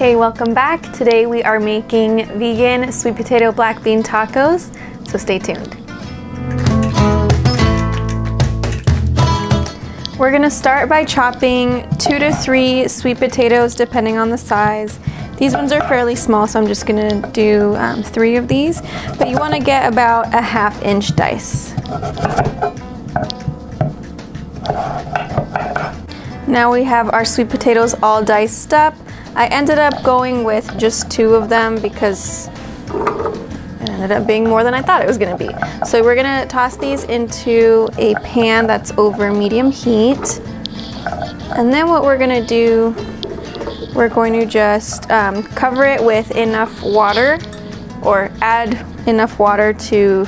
Hey, welcome back. Today we are making vegan sweet potato black bean tacos, so stay tuned. We're gonna start by chopping two to three sweet potatoes depending on the size. These ones are fairly small, so I'm just gonna do um, three of these, but you wanna get about a half inch dice. Now we have our sweet potatoes all diced up. I ended up going with just two of them because it ended up being more than I thought it was gonna be. So we're gonna toss these into a pan that's over medium heat. And then what we're gonna do, we're going to just um, cover it with enough water or add enough water to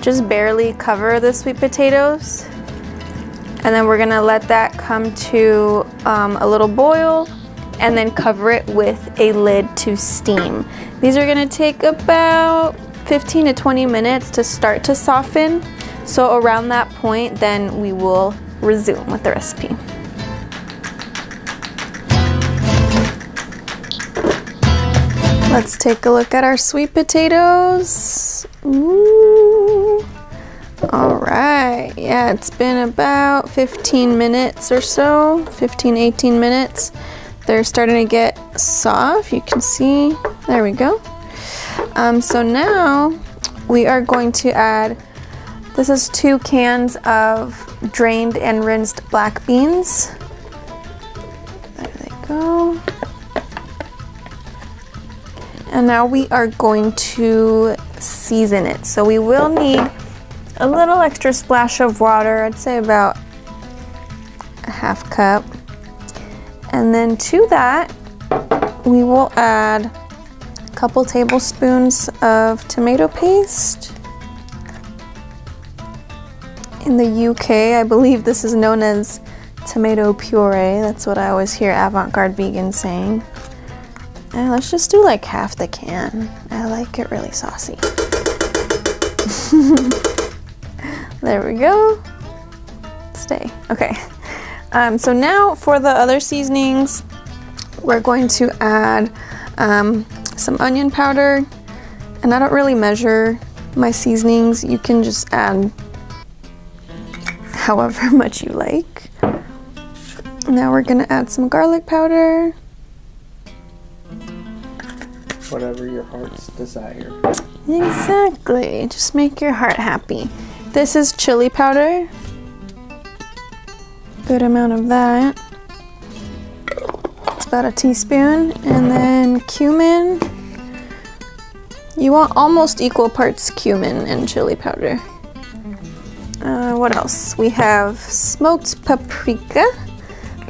just barely cover the sweet potatoes. And then we're gonna let that come to um, a little boil and then cover it with a lid to steam. These are gonna take about 15 to 20 minutes to start to soften. So around that point, then we will resume with the recipe. Let's take a look at our sweet potatoes. Ooh. All right, yeah, it's been about 15 minutes or so, 15, 18 minutes. They're starting to get soft, you can see, there we go. Um, so now we are going to add, this is two cans of drained and rinsed black beans. There they go. And now we are going to season it. So we will need a little extra splash of water, I'd say about a half cup. And then to that, we will add a couple tablespoons of tomato paste. In the UK, I believe this is known as tomato puree. That's what I always hear avant-garde vegans saying. And let's just do like half the can. I like it really saucy. There we go. Stay. Okay. Um, so now for the other seasonings, we're going to add um, some onion powder. And I don't really measure my seasonings. You can just add however much you like. Now we're gonna add some garlic powder. Whatever your heart's desire. Exactly. Just make your heart happy. This is chili powder. Good amount of that. It's about a teaspoon. And then cumin. You want almost equal parts cumin and chili powder. Uh, what else? We have smoked paprika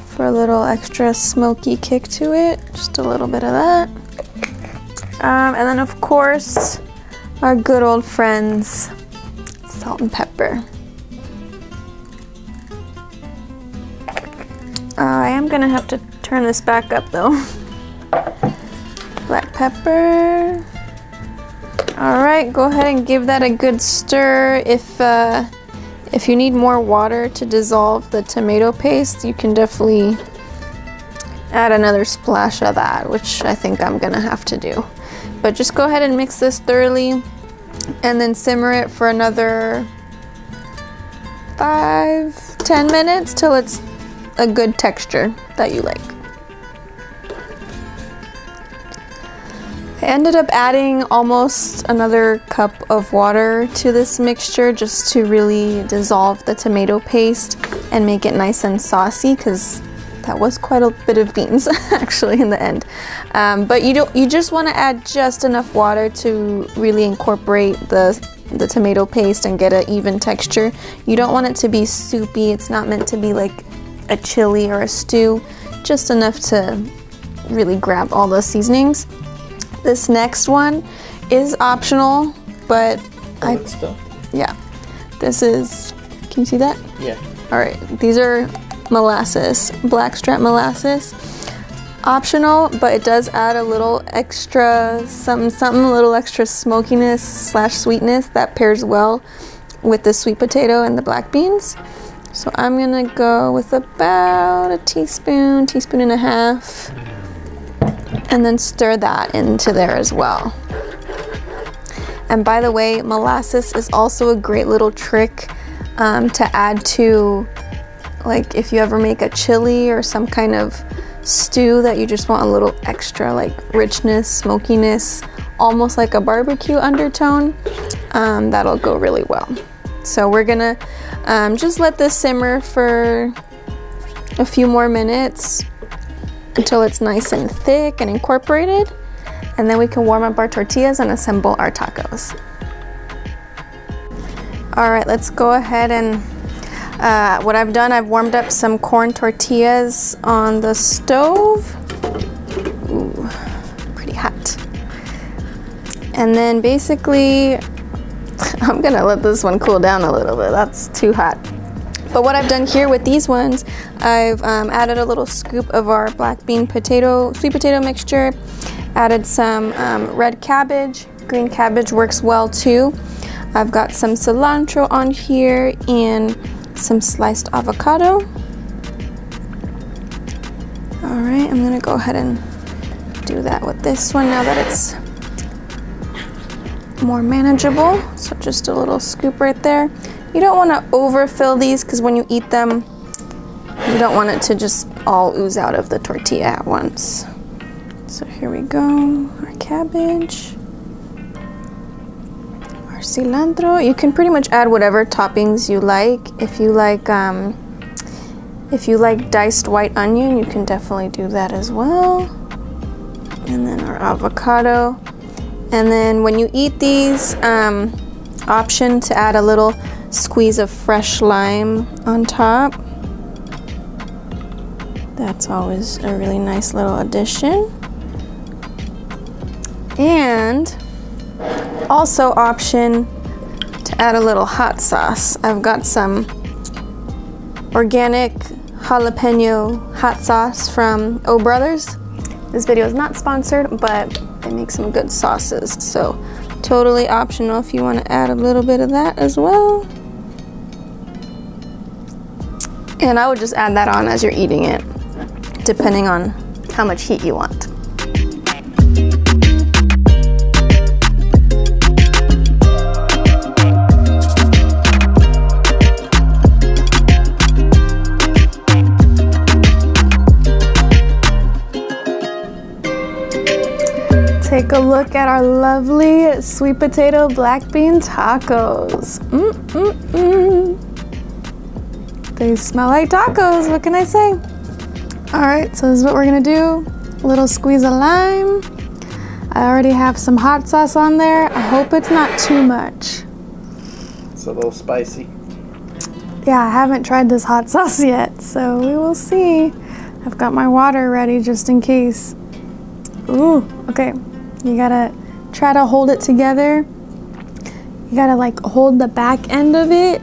for a little extra smoky kick to it. Just a little bit of that. Um, and then of course, our good old friends, salt and pepper. Uh, I am gonna have to turn this back up though. Black pepper. All right, go ahead and give that a good stir. If, uh, if you need more water to dissolve the tomato paste, you can definitely add another splash of that, which I think I'm gonna have to do. But just go ahead and mix this thoroughly and then simmer it for another five, ten minutes till it's a good texture that you like. I ended up adding almost another cup of water to this mixture just to really dissolve the tomato paste and make it nice and saucy because that was quite a bit of beans actually in the end. Um, but you don't you just want to add just enough water to really incorporate the the tomato paste and get an even texture. You don't want it to be soupy. It's not meant to be like a chili or a stew. Just enough to really grab all the seasonings. This next one is optional, but I yeah. This is can you see that? Yeah. All right, these are molasses, blackstrap molasses. Optional, but it does add a little extra something, something, a little extra smokiness slash sweetness that pairs well with the sweet potato and the black beans. So I'm gonna go with about a teaspoon, teaspoon and a half. and then stir that into there as well. And by the way, molasses is also a great little trick um, to add to, like if you ever make a chili or some kind of stew that you just want a little extra like richness, smokiness, almost like a barbecue undertone, um, that'll go really well. So we're gonna um, just let this simmer for a few more minutes until it's nice and thick and incorporated and then we can warm up our tortillas and assemble our tacos. All right, let's go ahead and uh, what I've done, I've warmed up some corn tortillas on the stove. Ooh, pretty hot. And then basically, I'm gonna let this one cool down a little bit. That's too hot. But what I've done here with these ones, I've um, added a little scoop of our black bean potato, sweet potato mixture, Added some um, red cabbage. Green cabbage works well too. I've got some cilantro on here and some sliced avocado. All right, I'm gonna go ahead and do that with this one now that it's more manageable. So just a little scoop right there. You don't wanna overfill these because when you eat them, you don't want it to just all ooze out of the tortilla at once. So here we go, our cabbage, our cilantro. You can pretty much add whatever toppings you like. If you like, um, if you like diced white onion, you can definitely do that as well. And then our avocado. And then when you eat these, um, option to add a little squeeze of fresh lime on top. That's always a really nice little addition and also option to add a little hot sauce. I've got some organic jalapeno hot sauce from O'Brothers. This video is not sponsored, but they make some good sauces. So totally optional if you want to add a little bit of that as well. And I would just add that on as you're eating it, depending on how much heat you want. Take a look at our lovely sweet potato black bean tacos. Mm -mm -mm. They smell like tacos, what can I say? All right, so this is what we're gonna do. A little squeeze of lime. I already have some hot sauce on there. I hope it's not too much. It's a little spicy. Yeah, I haven't tried this hot sauce yet, so we will see. I've got my water ready just in case. Ooh, okay. You gotta try to hold it together. You gotta like hold the back end of it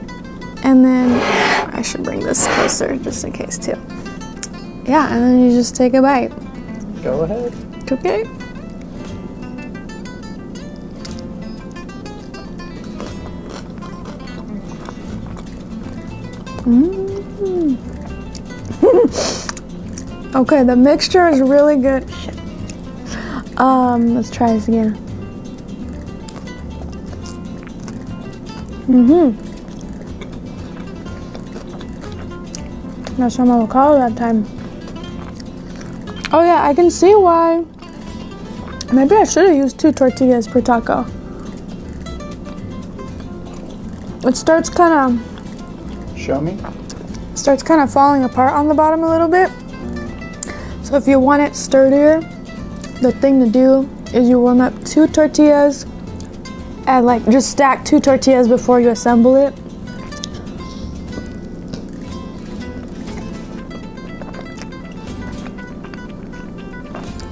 and then I should bring this closer just in case too. Yeah, and then you just take a bite. Go ahead. Okay. Mm. okay, the mixture is really good. Um, let's try this again. Mm-hmm. That's some avocado that time. Oh yeah, I can see why. Maybe I should have used two tortillas per taco. It starts kind of... Show me. Starts kind of falling apart on the bottom a little bit. So if you want it sturdier, the thing to do is you warm up two tortillas and like just stack two tortillas before you assemble it.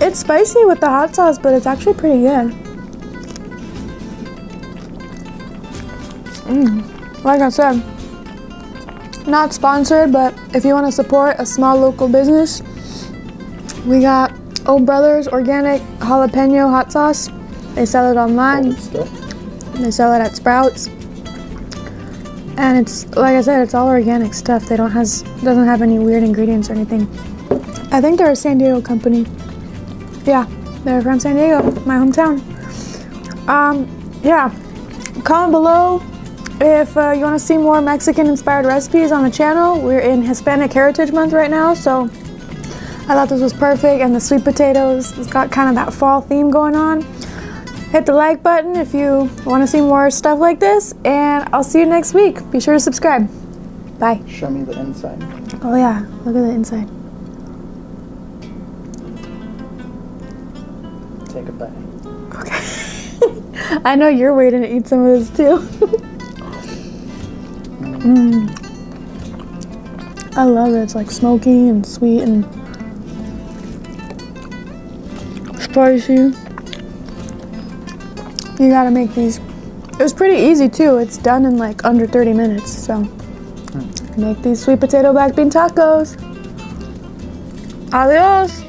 It's spicy with the hot sauce, but it's actually pretty good. Mm. Like I said, not sponsored, but if you want to support a small local business, we got O'Brothers Organic Jalapeno Hot Sauce. They sell it online. They sell it at Sprouts. And it's like I said, it's all organic stuff. They don't has doesn't have any weird ingredients or anything. I think they're a San Diego company. Yeah. They're from San Diego, my hometown. Um, yeah, comment below if uh, you want to see more Mexican inspired recipes on the channel. We're in Hispanic Heritage Month right now, so I thought this was perfect. And the sweet potatoes, it's got kind of that fall theme going on. Hit the like button if you want to see more stuff like this, and I'll see you next week. Be sure to subscribe. Bye. Show me the inside. Oh, yeah, look at the inside. Take a bite. Okay. I know you're waiting to eat some of this too. mm. I love it. It's like smoky and sweet and spicy. You gotta make these. It was pretty easy too. It's done in like under 30 minutes. So hmm. make these sweet potato black bean tacos. Adios.